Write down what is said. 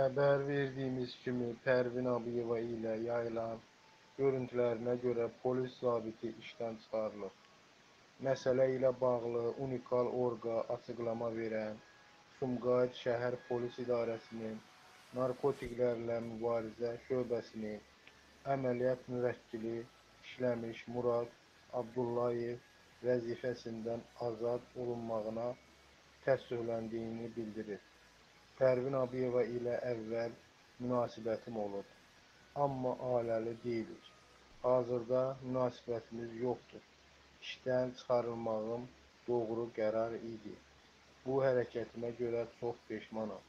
Xəbər verdiyimiz kimi Pərvin Abıyeva ilə yayılan görüntülərinə görə polis zabiti işdən çıxarılıb. Məsələ ilə bağlı unikal orqa açıqlama verən Sumqayıt şəhər polis idarəsinin narkotiklərlə mübarizə şöbəsinin əməliyyat müvəkkili işləmiş Murad Abdullayev vəzifəsindən azad olunmağına təəssüfləndiyini bildirir. Pərvin Abıyeva ilə əvvəl münasibətim olub, amma ailəli deyilik. Hazırda münasibətimiz yoxdur. İşdən çıxarılmağım doğru qərar idi. Bu hərəkətimə görə çox peşmanam.